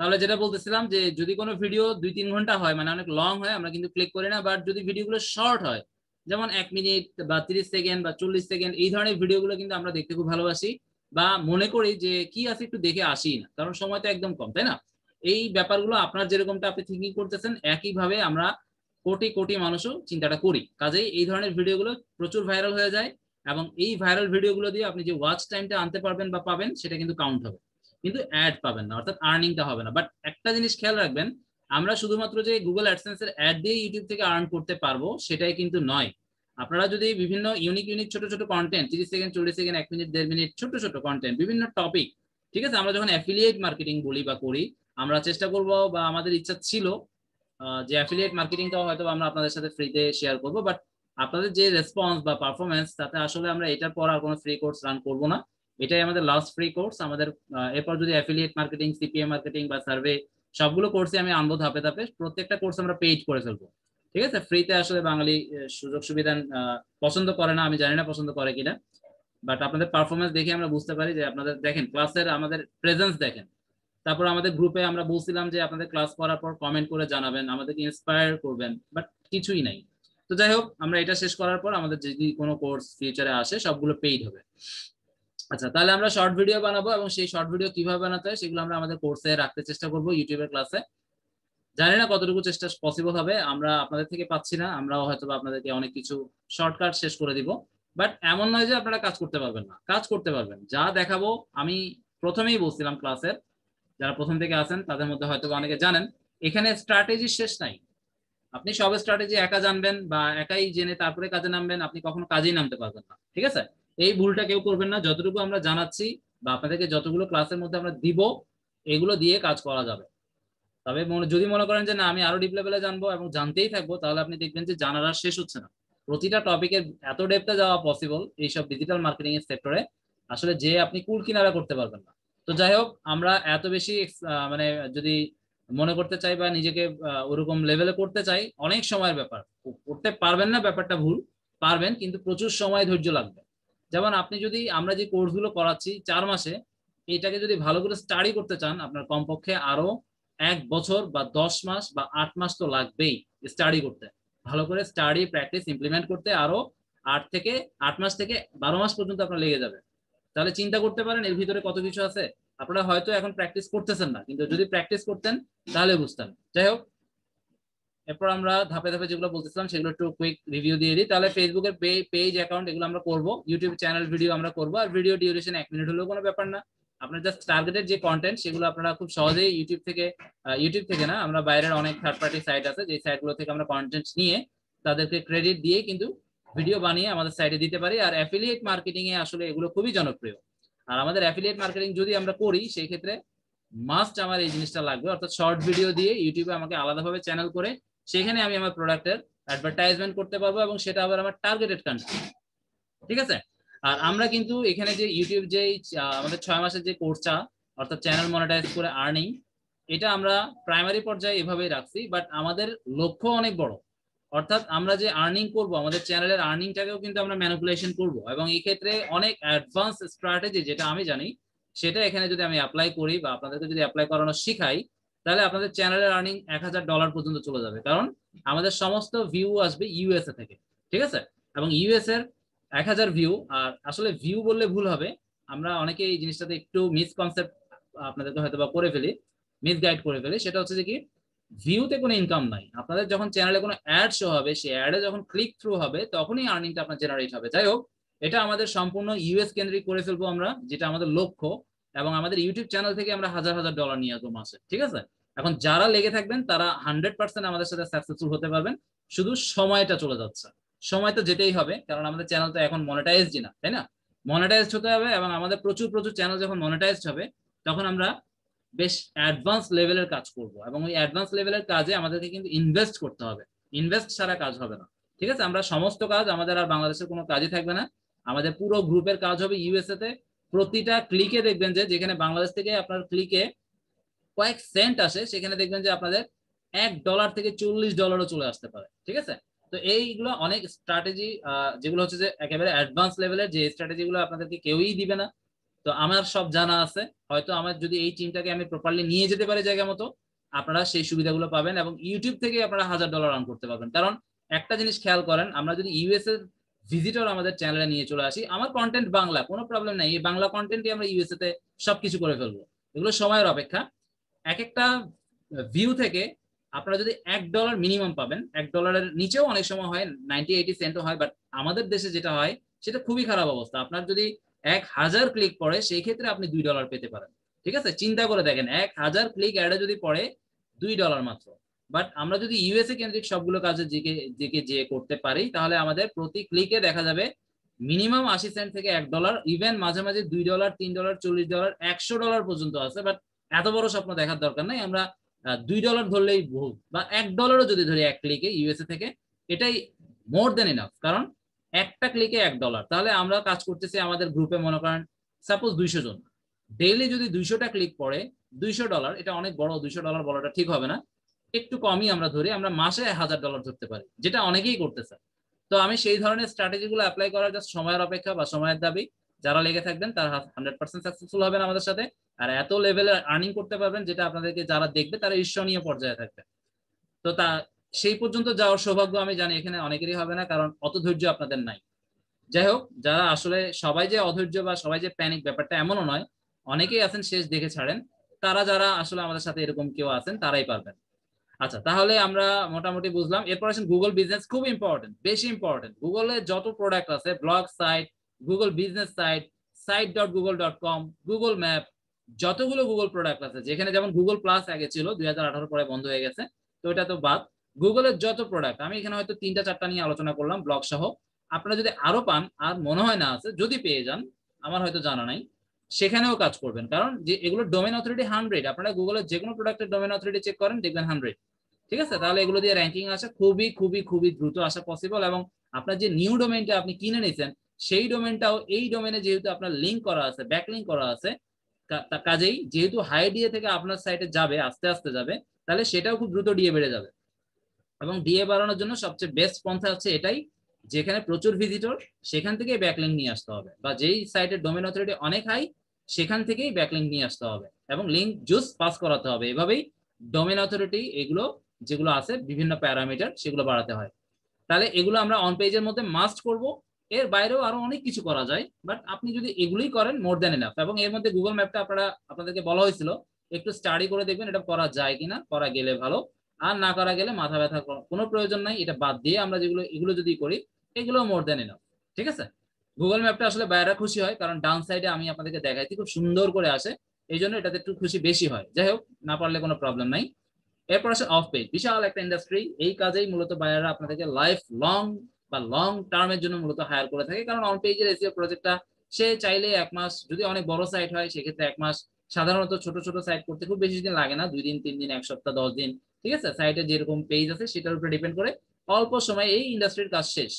তাহলে যেটা বলতেছিলাম যে যদি কোনো ভিডিও দুই তিন ঘণ্টা হয় মানে অনেক লং হয়, আমরা কিন্তু ক্লিক করি না বাট যদি ভিডিওগুলো শর্ট হয়, যেমন এক মিনিট বা তিরিশ সেকেন্ড বা চল্লিশ সেকেন্ড এই ধরনের ভিডিওগুলো কিন্তু আমরা দেখতে খুব ভালোবাসি বা মনে করি যে কি আছে একটু দেখে আসি না, কারণ সময় তো একদম কম, তাই না? এই ব্যাপারগুলো আপনার যেরকমটা আপনি থিঙ্কিং করতেছেন, একইভাবে আমরা কোটি কোটি মানুষও চিন্তাটা করি। কাজেই এই ধরনের ভিডিওগুলো প্রচুর ভাইরাল হয়ে যায় এবং এই ভাইরাল ভিডিওগুলো দিয়ে আপনি যে ওয়াচ টাইমটা আনতে পারবেন বা পাবেন, সেটা কিন্তু কাউন্ট হবে। কিন্তু অ্যাড পাবেন না, অর্থাৎ আর্নিংটা হবে না। বাট একটা জিনিস খেয়াল রাখবেন, আমরা শুধুমাত্র যে গুগল অ্যাডসেন্সের অ্যাড দিয়ে ইউটিউব থেকে আর্ন করতে পারব, সেটাই কিন্তু নয়। আপনারা যদি বিভিন্ন ইউনিক ইউনিক ছোট ছোট কন্টেন্ট তিরিশ সেকেন্ড চল্লিশ সেকেন্ড এক মিনিট দেড় মিনিট ছোট ছোট কন্টেন্ট বিভিন্ন টপিক ঠিক আছে? আমরা যখন অ্যাফিলিয়েট মার্কেটিং বলি বা করি, আমরা চেষ্টা করব বা আমাদের ইচ্ছা ছিল যে অ্যাফিলিয়েট মার্কেটিংটাও হয়তো আমরা আপনাদের সাথে ফ্রিতে শেয়ার করব বাট আপনাদের যে রেসপন্স বা পারফরমেন্স তাতে আসলে আমরা এটার পর আর কোনো ফ্রি কোর্স রান করব না। এটাই আমাদের লাস্ট ফ্রি কোর্স আমাদের এরপর যদি অ্যাফিলিয়েট মার্কেটিং সিপিএ মার্কেটিং বা সার্ভে সবগুলো কোর্সে আমি আনব ধাপে ধাপে, প্রত্যেকটা কোর্স আমরা পেইড করে ফেলব। ঠিক আছে? ফ্রিতে আসলে বাঙালি সুযোগ সুবিধা পছন্দ করে না, আমি জানি না পছন্দ করে কিনা। বাট আপনাদের পারফরমেন্স দেখে আমরা বুঝতে পারি যে আপনাদের, দেখেন ক্লাসের আমাদের প্রেজেন্স দেখেন। তারপর আমাদের গ্রুপে আমরা বলছিলাম যে আপনাদের ক্লাস করার পর কমেন্ট করে জানাবেন, আমাদেরকে ইন্সপায়ার করবেন বাট কিছুই নাই। তো যাই হোক, আমরা এটা শেষ করার পর আমাদের যদি কোনো কোর্স ফিউচারে আসে, সবগুলো পেইড হবে। আচ্ছা তাহলে আমরা শর্ট ভিডিও বানাবো এবং সেই শর্ট ভিডিও কীভাবে বানাতে হয় সেগুলো আমরা আমাদের কোর্সে রাখতে চেষ্টা করব ইউটিউবের ক্লাসে জানি না কতটুকু চেষ্টা পসিবল হবে, আমরা আপনাদের থেকে পাচ্ছি না, আমরাও হয়তো আপনাদেরকে অনেক কিছু শর্টকাট শেষ করে দিব। বাট এমন নয় যে আপনারা কাজ করতে পারবেন না, কাজ করতে পারবেন। যা দেখাবো, আমি প্রথমেই বলছিলাম ক্লাসের যারা প্রথম থেকে আছেন, তাদের মধ্যে হয়তো অনেকে জানেন, এখানে স্ট্র্যাটেজি শেষ নাই। আপনি সব স্ট্র্যাটেজি একা জানবেন বা একাই জেনে তারপরে কাজে নামবেন, আপনি কখনো কাজেই নামতে পারবেন না, ঠিক আছে? এই ভুলটা কেউ করবেন না। যতটুকু আমরা জানাচ্ছি বা আপনাদেরকে যতগুলো ক্লাসের মধ্যে আমরা দিব, এগুলো দিয়ে কাজ করা যাবে। তবে যদি মনে করেন যে, না, আমি আরও ডিপ লেভেলে জানব এবং জানতেই থাকব, তাহলে আপনি দেখবেন যে, জানার আর শেষ হচ্ছে না। প্রতিটা টপিকের এত ডেপতে যাওয়া পসিবল এইসব ডিজিটাল মার্কেটিং এর সেক্টরে আসলে যে আপনি কুল কিনারা করতে পারবেন না। তো যাই হোক, আমরা এত বেশি মানে যদি মনে করতে চাই বা নিজেকে ওরকম লেভেলে করতে চাই, অনেক সময়ের ব্যাপার। করতে পারবেন না ব্যাপারটা ভুল, পারবেন, কিন্তু প্রচুর সময় ধৈর্য লাগবে। যেমন আপনি যদি আমরা যে কোর্সগুলো করাচ্ছি চার মাসে, এটাকে যদি ভালো করে স্টাডি করতে চান, আপনার কমপক্ষে আরও এক বছর বা দশ মাস বা আট মাস তো লাগবেই স্টাডি করতে। ভালো করে স্টাডি প্র্যাকটিস ইমপ্লিমেন্ট করতে আরও আট থেকে, আট মাস থেকে বারো মাস পর্যন্ত আপনার লেগে যাবে। তাহলে চিন্তা করতে পারেন, এর ভিতরে কত কিছু আছে? আপনারা হয়তো এখন প্র্যাকটিস করতেছেন না, কিন্তু যদি প্র্যাকটিস করতেন তাহলে বুঝতেন যাই হোক এরপর আমরা ধাপে ধাপে যেগুলো বলতেছিলাম, সেগুলো একটু কুইক রিভিউ দিয়ে দিই। তাহলে ফেসবুকের পেজ অ্যাকাউন্ট এগুলো আমরা করব। ইউটিউব চ্যানেল ভিডিও আমরা করব। আর ভিডিও ডিউরেশন এক মিনিট হলেও কোনো ব্যাপার না। আপনার জাস্ট টার্গেটেড যে কন্টেন্ট সেগুলো আপনারা খুব সহজেই ইউটিউব থেকে ইউটিউব থেকে না, আমরা বাইরের অনেক থার্ড পার্টি সাইট আছে যে সাইটগুলো থেকে আমরা কন্টেন্ট নিয়ে তাদেরকে ক্রেডিট দিয়ে কিন্তু ভিডিও বানিয়ে আমাদের সাইটে দিতে পারি। আর অ্যাফিলিয়েট মার্কেটিং এ আসলে এগুলো খুবই জনপ্রিয়। আর আমাদের অ্যাফিলিয়েট মার্কেটিং যদি আমরা করি, সেই ক্ষেত্রে মাস্ট আমার এই জিনিসটা লাগবে। অর্থাৎ শর্ট ভিডিও দিয়ে ইউটিউবে আমাকে আলাদাভাবে চ্যানেল করে সেখানে আমি আমার প্রোডাক্টের অ্যাডভার্টাইজমেন্ট করতে পারব এবং সেটা আবার আমার টার্গেটেড কান্ট্রি ঠিক আছে? আর আমরা কিন্তু এখানে যে ইউটিউব যে আমাদের ছয় মাসের যে কোর্সটা, অর্থাৎ চ্যানেল মনিটাইজ করে আর্নিং এটা আমরা প্রাইমারি পর্যায়ে এভাবেই রাখছি বাট আমাদের লক্ষ্য অনেক বড়। অর্থাৎ আমরা যে আর্নিং করব, আমাদের চ্যানেলের আর্নিংটাকেও কিন্তু আমরা ম্যানিপুলেশন করব এবং এই ক্ষেত্রে অনেক অ্যাডভান্স স্ট্র্যাটেজি যেটা আমি জানি, সেটা এখানে যদি আমি অ্যাপ্লাই করি বা আপনাদেরকে যদি অ্যাপ্লাই করানো শিখাই তাহলে আপনাদের চ্যানেলের আর্নিং এক হাজার ডলার পর্যন্ত চলে যাবে। কারণ আমাদের সমস্ত ভিউ আসবে ইউএসএ থেকে, ঠিক আছে? এবং ইউএস এর এক হাজার ভিউ আর আসলে ভিউ বললে ভুল হবে। আমরা অনেকে এই জিনিসটাতে একটু মিসকনসেপ্ট আপনাদেরকে হয়তো বা করে ফেলি মিসগাইড করে ফেলি। সেটা হচ্ছে যে কি ভিউতে কোনো ইনকাম নাই। আপনাদের যখন চ্যানেলে কোনো অ্যাড শো হবে, সেই অ্যাডে যখন ক্লিক থ্রু হবে, তখনই আর্নিংটা আপনার জেনারেট হবে। যাই হোক, এটা আমাদের সম্পূর্ণ ইউএস কেন্দ্রিক করে ফেলব আমরা, যেটা আমাদের লক্ষ্য। এবং আমাদের ইউটিউব চ্যানেল থেকে আমরা হাজার হাজার ডলার নিয়ে আসব মাসে, ঠিক আছে? এখন যারা লেগে থাকবেন, তারা হান্ড্রেড পার্সেন্ট আমাদের সাথে সাকসেসফুল হতে পারবেন। শুধু সময়টা চলে যাচ্ছে। সময় তো যেতেই হবে, কারণ আমাদের চ্যানেল তো এখন মনিটাইজড না, তাই না? মনিটাইজড হতে হবে এবং আমাদের প্রচুর প্রচুর চ্যানেল যখন মনিটাইজড হবে, তখন আমরা বেশ অ্যাডভান্স লেভেলের কাজ করব এবং ওই অ্যাডভান্স লেভেলের কাজে আমাদেরকে কিন্তু ইনভেস্ট করতে হবে। ইনভেস্ট ছাড়া কাজ হবে না, ঠিক আছে? আমরা সমস্ত কাজ আমাদের আর বাংলাদেশের কোনো কাজই থাকবে না। আমাদের পুরো গ্রুপের কাজ হবে ইউএসএ তে। প্রতিটা ক্লিকে দেখবেন যে যেখানে বাংলাদেশ থেকে আপনার ক্লিকে কয়েক সেন্ট আসে, সেখানে দেখবেন যে আপনাদের এক ডলার থেকে চল্লিশ ডলারও চলে আসতে পারে, ঠিক আছে? তো এইগুলো অনেক স্ট্র্যাটেজি যেগুলো হচ্ছে যে একেবারে অ্যাডভান্স লেভেলের যে স্ট্র্যাটেজিগুলো আপনাদেরকে কেউই দিবে না। তো আমার সব জানা আছে, হয়তো আমার যদি এই টিমটাকে আমি প্রপারলি নিয়ে যেতে পারি জায়গা মতো, আপনারা সেই সুবিধাগুলো পাবেন এবং ইউটিউব থেকে আপনারা হাজার ডলার আর্ন করতে পারবেন। কারণ একটা জিনিস খেয়াল করেন, আমরা যদি ইউএস এর ভিজিটর আমাদের চ্যানেলে নিয়ে চলে আসি। আমার কন্টেন্ট বাংলা, কোনো প্রবলেম নাই। এই বাংলা কন্টেন্টই আমরা ইউএসএ তে সবকিছু করে ফেলব। এগুলো সময়ের অপেক্ষা। এক একটা ভিউ থেকে আপনারা যদি এক ডলার মিনিমাম পাবেন, এক ডলারের নিচেও অনেক সময় হয় নাইনটি এইটি সেন্টও হয় বাট আমাদের দেশে যেটা হয়, সেটা খুবই খারাপ অবস্থা। আপনার যদি এক হাজার ক্লিক পড়ে, সেই ক্ষেত্রে আপনি দুই ডলার পেতে পারেন। ঠিক আছে? চিন্তা করে দেখেন, এক হাজার ক্লিক অ্যাডে যদি পড়ে, দুই ডলার মাত্র। বাট আমরা যদি ইউএসএ কেন্দ্রিক সবগুলো কাজে দিকে যে করতে পারি, তাহলে আমাদের প্রতি ক্লিকে দেখা যাবে মিনিমাম আশি সেন্ট থেকে এক ডলার ইভেন মাঝে মাঝে দুই ডলার তিন ডলার চল্লিশ ডলার একশো ডলার পর্যন্ত আছে বাট এত বড় স্বপ্ন দেখার দরকার নাই। আমরা দুই ডলার ধরলেই বহু বা এক ডলারও যদি ধরি এক ক্লিকে ইউএসএ থেকে, এটাই মোর দেন ইনাফ কারণ একটা ক্লিকে এক ডলার তাহলে আমরা কাজ করতেছি আমাদের গ্রুপে মনে করেন সাপোজ দুইশো জন। ডেইলি যদি দুইশোটা ক্লিক পড়ে, দুইশো ডলার এটা অনেক বড়, দুইশো ডলার বলাটা ঠিক হবে না। একটু কমই আমরা ধরি, আমরা মাসে হাজার ডলার ধরতে পারি, যেটা অনেকেই করতে করতেছে। তো আমি সেই ধরনের স্ট্র্যাটেজিগুলো অ্যাপ্লাই করার জাস্ট সময়ের অপেক্ষা বা সময়ের দাবি, যারা লেগে থাকবেন তারা হান্ড্রেড পার্সেন্ট সাকসেসফুল হবেন আমাদের সাথে। আর এত লেভেলে আর্নিং করতে পারবেন যেটা আপনাদেরকে যারা দেখবে তারা ঈশ্বরীয় পর্যায়ে থাকবে। তো তা, সেই পর্যন্ত যাওয়ার সৌভাগ্য আমি জানি এখানে অনেকেরই হবে না, কারণ অত ধৈর্য আপনাদের নাই। যাই হোক, যারা আসলে সবাই যে অধৈর্য বা সবাই যে প্যানিক ব্যাপারটা এমনও নয়, অনেকেই আছেন শেষ দেখে ছাড়েন। তারা যারা আসলে আমাদের সাথে এরকম কেউ আছেন তারাই পারবেন। আচ্ছা তাহলে আমরা মোটামুটি বুঝলাম। এরপর আসেন গুগল বিজনেস খুব ইম্পর্টেন্ট বেশি ইম্পর্টেন্ট গুগলে যত প্রোডাক্ট আছে blog site Google business site site dot Google dot com Google map যতগুলো গুগল প্রোডাক্ট আছে, যেখানে যেমন গুগল প্লাস আগে ছিল, দুই হাজার আঠারো পরে বন্ধ হয়ে গেছে, তো এটা তো বাদ। গুগলের যত প্রোডাক্ট আমি এখানে হয়তো তিনটা, চারটা নিয়ে আলোচনা করলাম ব্লগ সহ। আপনারা যদি আরও পান, আর মনে হয় না আছে, যদি পেয়ে যান, আমার হয়তো জানা নাই, সেখানেও কাজ করবেন। কারণ যে এগুলো ডোমেন অথরিটি হান্ড্রেড আপনারা গুগলের যে কোনো প্রোডাক্টের ডোমেন অথরিটি চেক করেন, দেখবেন হান্ড্রেড ঠিক আছে? তাহলে এগুলো দিয়ে র্যাঙ্কিং আসা খুবই খুবই খুবই দ্রুত আসা পসিবল এবং আপনার যে নিউ ডোমেনটা আপনি কিনে নিয়েছেন, সেই ডোমেনটাও এই ডোমেনে যেহেতু আপনার লিঙ্ক করা আছে ব্যাক লিঙ্ক করা আছে কাজেই যেহেতু হাই ডিএ থেকে আপনার সাইটে যাবে, আস্তে আস্তে যাবে, তাহলে সেটাও খুব দ্রুত ডিএ বেড়ে যাবে। এবং ডিএ বাড়ানোর জন্য সবচেয়ে বেস্ট পন্থা হচ্ছে এটাই, যেখানে প্রচুর ভিজিটর সেখান থেকে ব্যাকলিং নিয়ে আসতে হবে বা যেই সাইটের ডোমেন অথরিটি অনেক হাই সেখান থেকেই ব্যাকলিং নিয়ে আসতে হবে এবং লিঙ্ক জুস পাস করাতে হবে। এভাবেই ডোমেন অথরিটি এগুলো যেগুলো আছে, বিভিন্ন প্যারামিটার সেগুলো বাড়াতে হয়। তাহলে এগুলো আমরা অন পেজের মধ্যে মাস্ট করব। এর বাইরেও আরও অনেক কিছু করা যায় বাট আপনি যদি এগুলোই করেন মোর দেন এনাফ এবং এর মধ্যে গুগল ম্যাপটা আপনারা, আপনাদেরকে বলা হয়েছিল, একটু স্টাডি করে দেখবেন এটা করা যায় কিনা, করা গেলে ভালো। আর না করা গেলে মাথা ব্যথা কোনো প্রয়োজন নাই, এটা বাদ দিয়ে আমরা যেগুলো, এগুলো যদি করি এগুলো মোর দেন এনাফ ঠিক আছে? গুগল ম্যাপটা আসলে বাইরে খুশি হয়, কারণ ডাউন সাইডে আমি আপনাদেরকে দেখাইছি, খুব সুন্দর করে আসে। এই জন্য এটাতে একটু খুশি বেশি হয়। যাই হোক, না পারলে কোনো প্রবলেম নাই। এরপর আসে অফ পেজ বিশাল একটা ইন্ডাস্ট্রি এই কাজেই মূলত বায়াররা আপনাদেরকে লাইফ লং বা লং টার্মের জন্য মূলত হায়ার করে থাকে। কারণ অন পেজের এসিও প্রজেক্টটা সে চাইলে এক মাস, যদি অনেক বড় সাইট হয়, সেক্ষেত্রে এক মাস সাধারণত ছোট ছোট সাইট করতে খুব বেশি দিন লাগে না। দুই দিন, তিন দিন, এক সপ্তাহ, দশ দিন, ঠিক আছে? সাইটে যেরকম পেজ আছে, সেটার উপরে ডিপেন্ড করে অল্প সময় এই ইন্ডাস্ট্রির কাজ শেষ।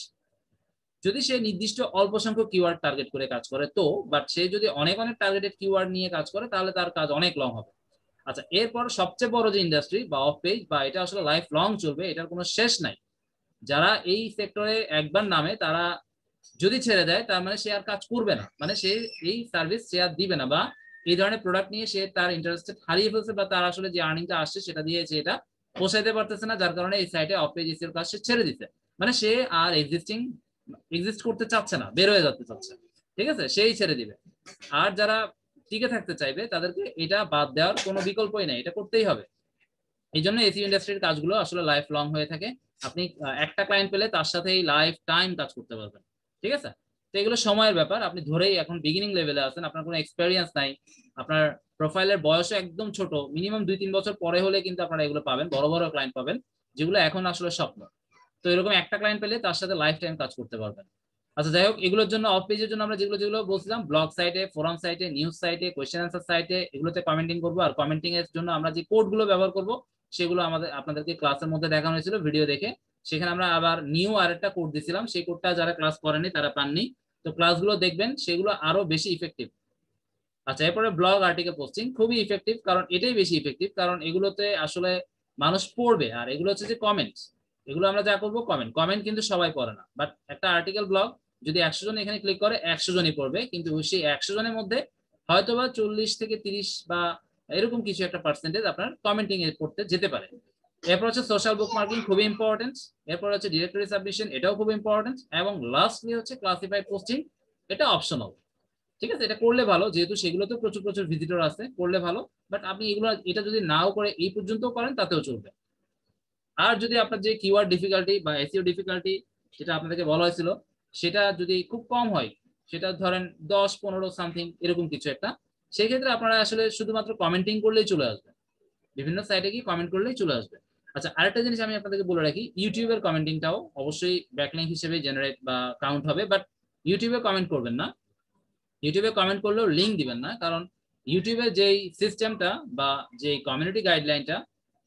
যদি সে নির্দিষ্ট অল্প সংখ্যক কিওয়ার্ড টার্গেট করে কাজ করে, তো বাট সে যদি অনেক অনেক টার্গেটেড কিওয়ার্ড নিয়ে কাজ করে, তাহলে তার কাজ অনেক লং হবে। আচ্ছা এরপর সবচেয়ে বড় যে ইন্ডাস্ট্রি বা অফ পেজ বা এটা আসলে লাইফ লং চলবে, এটার কোনো শেষ নাই। যারা এই সেক্টরে একবার নামে, তারা যদি ছেড়ে দেয়, তার মানে সে আর কাজ করবে না। মানে সে এই সার্ভিস সে আর দিবে না বা এই ধরনের প্রোডাক্ট নিয়ে সে তার ইন্টারেস্টেড হারিয়ে ফেলছে বা তার আসলে যে আর্নিংটা আসছে, সেটা দিয়ে সে এটা পোষাইতে পারতেছে না, যার কারণে এই সাইটে অফ পেজ এর কাজ সে ছেড়ে দিচ্ছে মানে সে আর এক্সিস্টিং এক্সিস্ট করতে চাচ্ছে না, বের হয়ে যেতে চাচ্ছে ঠিক আছে? সেই ছেড়ে দিবে। আর যারা টিকে থাকতে চাইবে, তাদেরকে এটা বাদ দেওয়ার কোনো বিকল্পই নেই, এটা করতেই হবে। এই জন্য এসি ইন্ডাস্ট্রির কাজগুলো আসলে লাইফ লং হয়ে থাকে। আপনি একটা ক্লায়েন্ট পেলে তার সাথে লাইফ টাইম কাজ করতে পারবেন, ঠিক আছে? তো এগুলো সময়ের ব্যাপার, আপনি ধরেই এখন বিগিনিং লেভেলে আছেন, আপনার কোনো এক্সপেরিয়েন্স নাই, আপনার প্রোফাইলের বয়সও একদম ছোট মিনিমাম দুই, তিন বছর পরে হলে কিন্তু আপনারা এগুলো পাবেন, বড় বড় ক্লায়েন্ট পাবেন, যেগুলো এখন আসলে স্বপ্ন। তো এরকম একটা ক্লায়েন্ট পেলে তার সাথে লাইফ টাইম কাজ করতে পারবেন। আচ্ছা যাই হোক, এগুলোর জন্য অফ পেজের জন্য আমরা যেগুলো যেগুলো বলছিলাম ব্লগ সাইটে ফোরাম সাইটে নিউজ সাইটে কোয়েশ্চেন আনসার সাইটে এগুলোতে কমেন্টিং করব। আর কমেন্টিং এর জন্য আমরা যে কোডগুলো ব্যবহার করব, সেগুলো আমাদের, আপনাদেরকে ক্লাসের মধ্যে দেখানো হয়েছিল ভিডিও দেখে। সেখানে আমরা আবার নিউ আরেকটা কোড দিয়েছিলাম সেই কোডটা যারা ক্লাস করেনি, তারা পাননি। তো ক্লাসগুলো দেখবেন, সেগুলো আরও বেশি ইফেক্টিভ আচ্ছা এরপরে ব্লগ আর্টিকেল পোস্টিং খুবই ইফেক্টিভ কারণ এটাই বেশি ইফেক্টিভ কারণ এগুলোতে আসলে মানুষ পড়বে। আর এগুলো হচ্ছে যে কমেন্টস এগুলো আমরা যা করব কমেন্ট কমেন্ট কিন্তু সবাই পড়ে না। বাট একটা আর্টিকেল ব্লগ যদি একশো জন এখানে ক্লিক করে, একশো জনই পড়বে। কিন্তু সেই একশো জনের মধ্যে হয়তোবা চল্লিশ থেকে তিরিশ বা এরকম কিছু একটা পার্সেন্টেজ আপনার কমেন্টিং এ করতে যেতে পারে। এরপর হচ্ছে সোশ্যাল বুক মার্কিং খুবই ইম্পর্টেন্ট এরপর হচ্ছে ডিরেক্টরি সাবমিশন এটাও খুব ইম্পর্টেন্ট এবং লাস্টলি হচ্ছে ক্লাসিফাইড পোস্টিং এটা অপশনাল ঠিক আছে? এটা করলে ভালো, যেহেতু সেগুলোতে প্রচুর প্রচুর ভিজিটর আছে, করলে ভালো। বাট আপনি এগুলো, এটা যদি নাও করে এই পর্যন্ত করেন, তাতেও চলবে। আর যদি আপনার যে কিওয়ার্ড ডিফিকাল্টি বা এসিও ডিফিকাল্টি যেটা আপনাদেরকে বলা হয়েছিল, সেটা যদি খুব কম হয়, সেটা ধরেন দশ, পনেরো সামথিং এরকম কিছু একটা সেই ক্ষেত্রে আপনারা আসলে শুধুমাত্র কমেন্টিং করলেই চলে আসবে। বিভিন্ন সাইটে গিয়ে কমেন্ট করলেই চলে আসবে। আচ্ছা আরেকটা জিনিস আমি আপনাদেরকে বলে রাখি ইউটিউবের কমেন্টিংটাও অবশ্যই ব্যাকলিং হিসেবে জেনারেট বা কাউন্ট হবে বাট ইউটিউবে কমেন্ট করবেন না। ইউটিউবে কমেন্ট করলেও লিঙ্ক দিবেন না, কারণ ইউটিউবের যেই সিস্টেমটা বা যে কমিউনিটি গাইডলাইনটা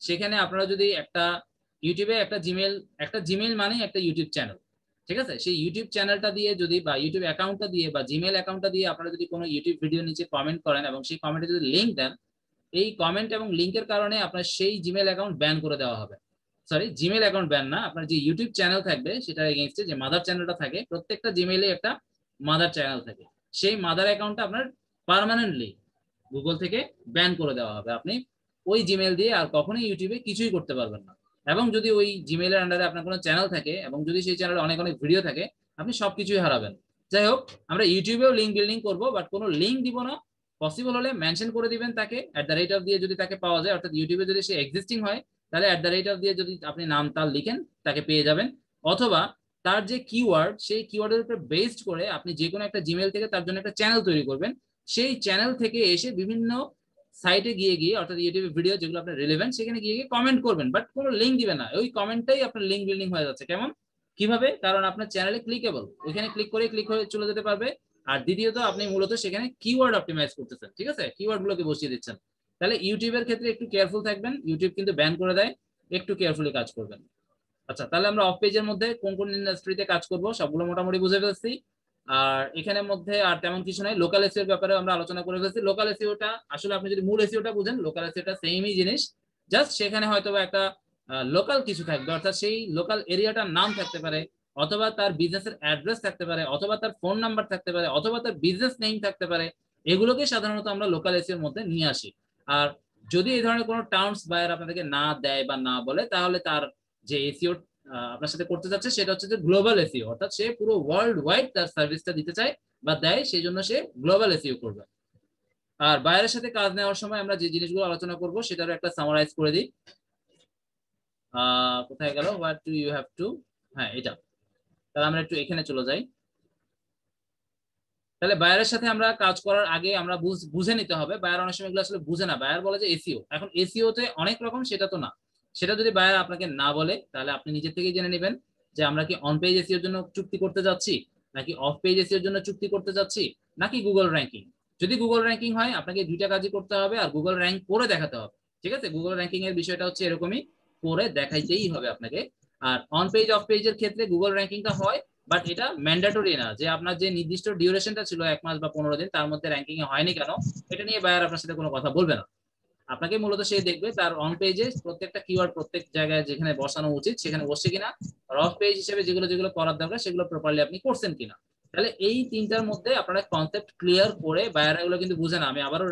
সেখানে আপনারা যদি একটা ইউটিউবে একটা জিমেল একটা জিমেল মানে একটা ইউটিউব চ্যানেল ঠিক আছে? সেই ইউটিউব চ্যানেলটা দিয়ে যদি বা ইউটিউব অ্যাকাউন্টটা দিয়ে বা জিমেল অ্যাকাউন্টটা দিয়ে আপনারা যদি কোনো ইউটিউব ভিডিও নিচে কমেন্ট করেন এবং সেই কমেন্টে যদি লিঙ্ক দেন, এই কমেন্ট এবং লিঙ্কের কারণে আপনার সেই জিমেল অ্যাকাউন্ট ব্যান করে দেওয়া হবে। সরি জিমেল অ্যাকাউন্ট ব্যান না, আপনার যে ইউটিউব চ্যানেল থাকবে সেটার এগেনস্টে যে মাদার চ্যানেলটা থাকে, প্রত্যেকটা জিমেলে একটা মাদার চ্যানেল থাকে। সেই মাদার অ্যাকাউন্টটা আপনার পারমানেন্টলি গুগল থেকে ব্যান করে দেওয়া হবে। আপনি ওই জিমেল দিয়ে আর কখনোই ইউটিউবে কিছুই করতে পারবেন না। এবং যদি ওই জিমেলের আন্ডারে আপনার কোনো চ্যানেল থাকে এবং যদি সেই চ্যানেলে অনেক অনেক ভিডিও থাকে, আপনি সবকিছুই হারাবেন। যাই হোক, আমরা ইউটিউবেও লিঙ্ক বিল্ডিং করব বাট কোনো লিঙ্ক দিব না। পসিবল হলে মেনশন করে দিবেন তাকে অ্যাট দ্য রেট অফ দিয়ে যদি তাকে পাওয়া যায়, অর্থাৎ ইউটিউবে যদি সে এক্সিস্টিং হয়, তাহলে অ্যাট দ্য রেট অফ দিয়ে যদি আপনি নাম তার লিখেন, তাকে পেয়ে যাবেন। অথবা তার যে কিওয়ার্ড সেই কিওয়ার্ডের উপর বেসড করে আপনি যে কোনো একটা জিমেল থেকে তার জন্য একটা চ্যানেল তৈরি করবেন। সেই চ্যানেল থেকে এসে বিভিন্ন সাইটে গিয়ে গিয়ে, অর্থাৎ ইউটিউবে ভিডিও যেগুলো আপনার রিলেভেন্ট সেখানে গিয়ে গিয়ে কমেন্ট করবেন বাট কোনো লিঙ্ক দিবেন না। ওই কমেন্টটাই আপনার লিঙ্ক বিল্ডিং হয়ে যাচ্ছে। কেমন? কীভাবে? কারণ আপনার চ্যানেলে ক্লিকেবল ওইখানে ক্লিক করে ক্লিক হয়ে চলে যেতে পারবে। আর দ্বিতীয়ত, আপনি মূলত সেখানে কিওয়ার্ড অপটিমাইজ করতেছেন, ঠিক আছে? কিওয়ার্ড গুলোকে বসিয়ে দিচ্ছেন। তাহলে ইউটিউবের ক্ষেত্রে একটু কেয়ারফুল থাকবেন। ইউটিউব কিন্তু ব্যান করে দেয়। একটু কেয়ারফুলি কাজ করবেন। আচ্ছা তাহলে আমরা অফ পেজের মধ্যে কোন কোন ইন্ডাস্ট্রিতে কাজ করব, সবগুলো মোটামুটি বুঝে ফেলছি। আর এখানের মধ্যে আর তেমন কিছু নাই। লোকাল এসিওর ব্যাপারে আমরা আলোচনা করে ফেলছি। লোকাল এসিওটা আসলে আপনি যদি মূল এসিওটা বুঝেন লোকাল এসিওটা সেমই জিনিস। জাস্ট সেখানে হয়তো একটা লোকাল কিছু থাকবে। অর্থাৎ সেই লোকাল এরিয়াটার নাম থাকতে পারে, অথবা তার বিজনেসের অ্যাড্রেস থাকতে পারে, অথবা তার ফোন নাম্বার থাকতে পারে, অথবা তার বিজনেস নেম থাকতে পারে। এগুলোকে সাধারণত আমরা লোকাল এসিওর মধ্যে নিয়ে আসি। আর যদি এই ধরনের কোনো টাউন্স বায়ার আপনাদেরকে না দেয় বা না বলে, তাহলে তার যে এসিও আপনার সাথে করতে যাচ্ছে, সেটা হচ্ছে যে গ্লোবাল এসিও অর্থাৎ সে পুরো ওয়ার্ল্ড ওয়াইড তার সার্ভিসটা দিতে চায় বা দেয়, সেই জন্য সে গ্লোবাল এসিও করবে। আর বাইরের সাথে কাজ নেওয়ার সময় আমরা যে জিনিসগুলো আলোচনা করব, সেটারও একটা সামারাইজ করে দিই। কোথায় গেল? What do you have to হ্যাঁ এটা। তাহলে আমরা একটু এখানে চলে যাই। তাহলে বায়ারের সাথে আমরা কাজ করার আগে আমরা বুঝে নিতে হবে। বায়ার অনেক সময় এগুলো আসলে বুঝে না। বায়ার বলে যে এসিও এখন এসিওতে অনেক রকম, সেটা তো না। সেটা যদি বায়ার আপনাকে না বলে, তাহলে আপনি নিজের থেকেই জেনে নেবেন যে আমরা কি অন পেজ এসিওর জন্য চুক্তি করতে যাচ্ছি, নাকি অফ পেজ এসিওর জন্য চুক্তি করতে যাচ্ছি, নাকি গুগল র্যাঙ্কিং যদি গুগল র্যাঙ্কিং হয়, আপনাকে দুইটা কাজই করতে হবে আর গুগল র্যাঙ্ক করে দেখাতে হবে। ঠিক আছে? গুগল র্যাঙ্কিং এর বিষয়টা হচ্ছে এরকমই, করে দেখাইতেই হবে আপনাকে। আর অন পেজ অফ পেজের ক্ষেত্রে গুগল র্যাঙ্কিংটা হয় বাট এটা ম্যান্ডেটরি না। যে আপনার যে নির্দিষ্ট ডিউরেশনটা ছিল এক মাস বা পনেরো দিন, তার মধ্যে র্যাঙ্কিং এ হয়নি কেন, এটা নিয়ে বায়ার আপনার সাথে কোনো কথা বলবে না। আপনাকে মূলত সে দেখবে তার অন পেজে প্রত্যেকটা কিওয়ার্ড প্রত্যেক জায়গায় যেখানে বসানো উচিত সেখানে বসছে কিনা আর অফ পেজ হিসেবে যেগুলো যেগুলো করার দরকার সেগুলো প্রপারলি আপনি করছেন কিনা। তাহলে এই তিনটার মধ্যে আপনারা কনসেপ্ট ক্লিয়ার করে বায়ার এগুলো কিন্তু বুঝে না। আমি আবারও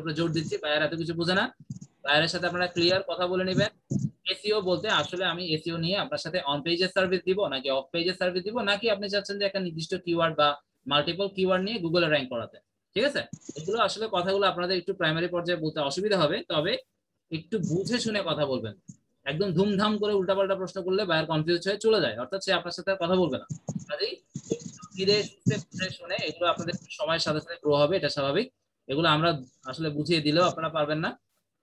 উপরে জোর দিচ্ছি বায়ার এত কিছু বুঝে না। বায়ারের সাথে আপনারা ক্লিয়ার কথা বলে নেবেন। এসিও বলতে আসলে আমি এসিও নিয়ে আপনার সাথে অন পেজের সার্ভিস দিব নাকি অফ পেজের সার্ভিস দিব, নাকি আপনি চাচ্ছেন যে একটা নির্দিষ্ট কিওয়ার্ড বা মাল্টিপল কিওয়ার্ড নিয়ে গুগলে র্যাঙ্ক করাতে। ঠিক আছে? এগুলো আসলে কথাগুলো আপনাদের একটু প্রাইমারি পর্যায়ে বলতে অসুবিধা হবে, তবে একটু বুঝে শুনে কথা বলবেন। একদম ধুমধাম করে উল্টাপাল্টা প্রশ্ন করলে বায়ার কনফিউজ হয়ে চলে যায়, অর্থাৎ সে আপনার সাথে কথা বলবে না। কাজেই শুনে এগুলো আপনাদের সময়ের সাথে সাথে গ্রো হবে, এটা স্বাভাবিক। এগুলো আমরা আসলে বুঝিয়ে দিলেও আপনারা পারবেন না।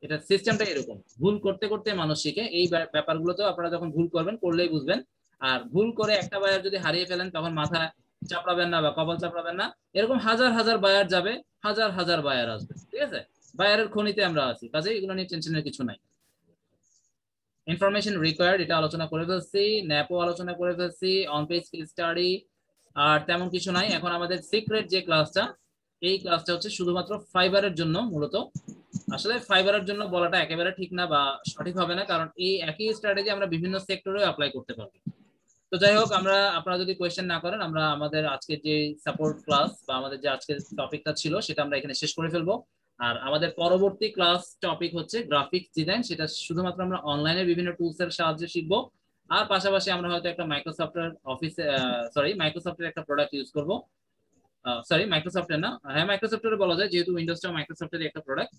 এটা সিস্টেমটা এরকম। ভুল করতে করতে মানুষ শিখে এই ব্যাপারগুলোতেও আপনারা যখন ভুল করবেন, করলেই বুঝবেন। আর ভুল করে একটা বায়ার যদি হারিয়ে ফেলেন, তখন মাথা চাপড়াবেন না বা কপাল চাপড়াবেন না, এরকম হাজার হাজার বায়ার যাবে, হাজার হাজার বায়ার আসবে, ঠিক আছে? বায়ারের খনিতে আমরা আছি কাজে এগুলো নিয়ে টেনশনের কিছু নাই। ইনফরমেশন রিকোয়ার্ড এটা আলোচনা করে ফেলছি ন্যাপও আলোচনা করে ফেলছি অন পেজ স্টাডি আর তেমন কিছু নাই। এখন আমাদের সিক্রেট যে ক্লাসটা এই ক্লাসটা হচ্ছে শুধুমাত্র ফাইবারের জন্য মূলত। আসলে ফাইবারের জন্য বলাটা একেবারে ঠিক না বা সঠিক হবে না, কারণ এই একই স্ট্র্যাটেজি আমরা বিভিন্ন সেক্টরে অ্যাপ্লাই করতে পারব। তো যাই হোক, আমরা, আপনারা যদি কোয়েশ্চেন না করেন, আমরা আমাদের আজকে যে সাপোর্ট ক্লাস বা আমাদের যে আজকের টপিকটা ছিল, সেটা আমরা এখানে শেষ করে ফেলব। আর আমাদের পরবর্তী ক্লাস টপিক হচ্ছে গ্রাফিক্স ডিজাইন সেটা শুধুমাত্র আমরা অনলাইনে বিভিন্ন টুলস এর সাহায্যে শিখব। আর পাশাপাশি আমরা হয়তো একটা মাইক্রোসফটের অফিসে সরি মাইক্রোসফটের একটা প্রোডাক্ট ইউজ করব। সরি মাইক্রোসফটের না হ্যাঁ মাইক্রোসফটের বলা যায়, যেহেতু উইন্ডোজটা মাইক্রোসফটের একটা প্রোডাক্ট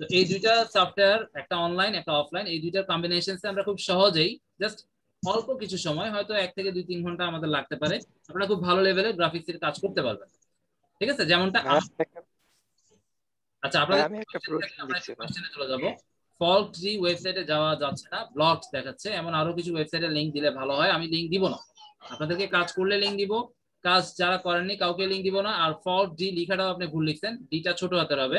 তো এই দুইটা সফটওয়্যার একটা অনলাইন একটা অফলাইন এই দুইটার কম্বিনেশনসে আমরা খুব সহজেই জাস্ট অল্প কিছু সময় হয়তো এক থেকে দুই তিন ঘণ্টা আমাদের লাগতে পারে। আপনারা খুব ভালো লেভেলে গ্রাফিক্স এর কাজ করতে পারবেন। ঠিক আছে? যেমনটা আচ্ছা আপনাদের আমি একটা কোশ্চেনে চলে যাব। ফল্ট জি ওয়েবসাইটে যাওয়া যাচ্ছে না ব্লগস দেখাচ্ছে এমন আরও কিছু ওয়েবসাইটে লিংক দিলে ভালো হয় আমি লিংক দিব না। আপনাদেরকে কাজ করলে লিংক দিব কাজ যারা করেননি কাউকে লিংক দিব না আর ফল্ট জি লিখাটাও আপনি ভুল লিখছেন ডিটা ছোট হাতের হবে।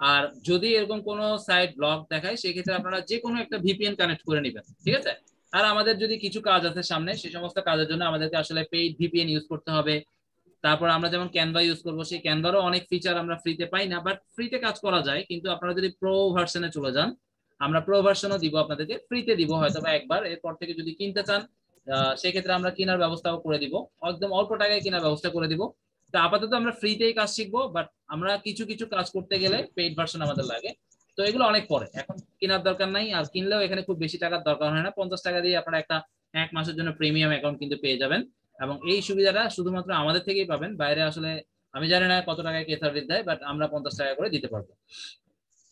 আর যদি এরকম কোনো সাইট ব্লগ দেখায় সেক্ষেত্রে আপনারা যে কোনো একটা ভিপিএন কানেক্ট করে নেবেন ঠিক আছে? আর আমাদের যদি কিছু কাজ আছে সামনে সেই সমস্ত কাজের জন্য আমাদেরকে আসলে পেইড ভিপিএন ইউজ করতে হবে। তারপর আমরা যেমন ক্যানভা ইউজ করব, সেই ক্যানভারও অনেক ফিচার আমরা ফ্রিতে পাই না বাট ফ্রিতে কাজ করা যায়। কিন্তু আপনারা যদি প্রো ভার্সনে চলে যান, আমরা প্রো ভার্সনও দিব আপনাদেরকে ফ্রিতে দিব হয়তো বা একবার। এরপর থেকে যদি কিনতে চান সেক্ষেত্রে আমরা কেনার ব্যবস্থাও করে দিব। একদম অল্প টাকায় কেনার ব্যবস্থা করে দিব। তা আপাতত আমরা ফ্রিতেই কাজ শিখব বাট আমরা কিছু কিছু কাজ করতে গেলে পেইড ভার্সন আমাদের লাগে। তো এগুলো অনেক পরে। এখন কেনার দরকার নাই, আর কিনলেও এখানে খুব বেশি টাকার দরকার হয় না। পঞ্চাশ টাকা দিয়ে আপনারা একটা এক মাসের জন্য প্রিমিয়াম অ্যাকাউন্ট কিন্তু পেয়ে যাবেন। এবং এই সুবিধাটা শুধুমাত্র আমাদের থেকেই পাবেন। বাইরে আসলে আমি জানি না কত টাকায় কে সার্ভিস দেয় বাট আমরা পঞ্চাশ টাকা করে দিতে পারব।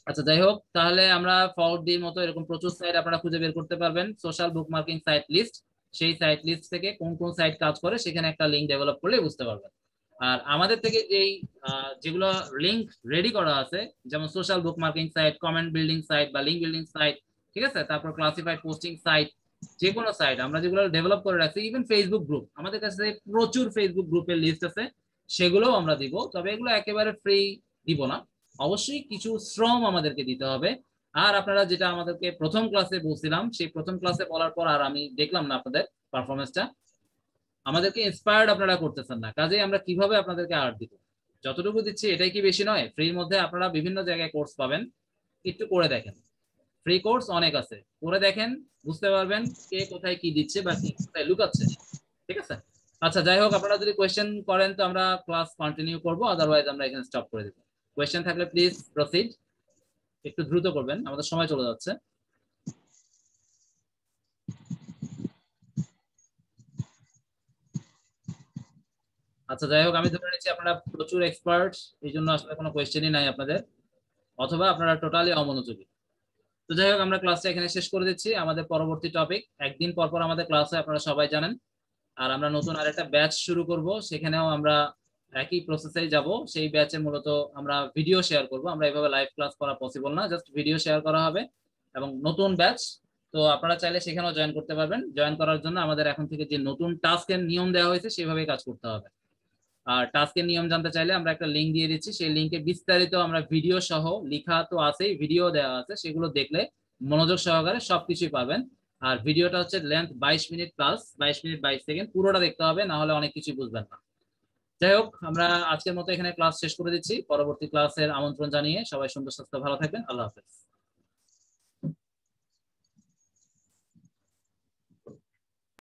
আচ্ছা যাই হোক, তাহলে আমরা ফরওয়ার্ড ডির মতো এরকম প্রচুর সাইট আপনারা খুঁজে বের করতে পারবেন। Social bookmarking site list সেই সাইট লিস্ট থেকে কোন কোন সাইট কাজ করে সেখানে একটা লিঙ্ক ডেভেলপ করলে বুঝতে পারবেন। আর আমাদের থেকে যেই যেগুলো লিঙ্ক রেডি করা আছে, যেমন social bookmarking site comment building site বা লিঙ্ক বিল্ডিং সাইট ঠিক আছে? তারপর ক্লাসিফাইড পোস্টিং সাইট যে কোনো সাইট আমরা যেগুলো ডেভেলপ করে রাখছি ইভেন ফেসবুক গ্রুপ আমাদের কাছে প্রচুর ফেসবুক গ্রুপের লিস্ট আছে, সেগুলোও আমরা দিব, তবে এগুলো একেবারে ফ্রি দিব না। অবশ্যই কিছু শ্রম আমাদেরকে দিতে হবে। আর আপনারা যেটা আমাদেরকে প্রথম ক্লাসে বলছিলাম, সেই প্রথম ক্লাসে বলার পর আর আমি দেখলাম না আপনাদের পারফরমেন্সটা আমাদেরকে ইন্সপায়ার্ড আপনারা করতেছেন না। কাজেই আমরা কীভাবে আপনাদেরকে আর্ট দিব? যতটুকু দিচ্ছি, এটাই কি বেশি নয়? ফ্রির মধ্যে আপনারা বিভিন্ন জায়গায় কোর্স পাবেন। একটু করে দেখেন। ফ্রি কোর্স অনেক আছে। করে দেখেন, বুঝতে পারবেন কে কোথায় কি দিচ্ছে বা কি কোথায় লুকাচ্ছে। ঠিক আছে? আচ্ছা যাই হোক, আপনারা যদি কোয়েশ্চেন করেন তো আমরা ক্লাস কন্টিনিউ করব আদারওয়াইজ আমরা এখানে স্টপ করে দেবো। কোয়েশ্চেন থাকলে প্লিজ প্রসিড একটু দ্রুত করবেন, আমাদের সময় চলে যাচ্ছে। আচ্ছা যাই হোক, আমি ধরে নিচ্ছি আপনারা প্রচুর এক্সপার্ট এই জন্য আসলে কোনো কোয়েশ্চেনই নাই আপনাদের, অথবা আপনারা টোটালি অমনোযোগী। তো যাই হোক, আমরা ক্লাসটা এখানে শেষ করে দিচ্ছি, আমাদের পরবর্তী টপিক একদিন পর পর আমাদের ক্লাস আপনারা সবাই জানেন, আর আমরা নতুন আরেকটা ব্যাচ শুরু করব, সেখানেও আমরা একই প্রসেসেই যাব, সেই ব্যাচে মূলত আমরা ভিডিও শেয়ার করব, আমরা এভাবে লাইভ ক্লাস করা পসিবল না জাস্ট ভিডিও শেয়ার করা হবে, এবং নতুন ব্যাচ তো আপনারা চাইলে সেখানেও জয়েন করতে পারবেন জয়েন করার জন্য আমাদের এখন থেকে যে নতুন টাস্কের নিয়ম দেওয়া হয়েছে, সেভাবেই কাজ করতে হবে। আর টাস্কের নিয়ম জানতে চাইলে আমরা একটা লিঙ্ক দিয়ে দিচ্ছি। সেই লিঙ্কে বিস্তারিত আমরা ভিডিও সহ লেখা তো আছেই ভিডিও দেওয়া আছে, সেগুলো দেখলে মনোযোগ সহকারে সবকিছুই পাবেন। আর ভিডিওটা হচ্ছে লেন্থ বাইশ মিনিট প্লাস বাইশ মিনিট বাইশ সেকেন্ড পুরোটা দেখতে হবে, না হলে অনেক কিছুই বুঝবেন না। যাই হোক, আমরা আজকের মতো এখানে ক্লাস শেষ করে দিচ্ছি। পরবর্তী ক্লাসের আমন্ত্রণ জানিয়ে সবাই সুন্দর স্বাস্থ্য ভালো থাকবেন। আল্লাহ হাফেজ।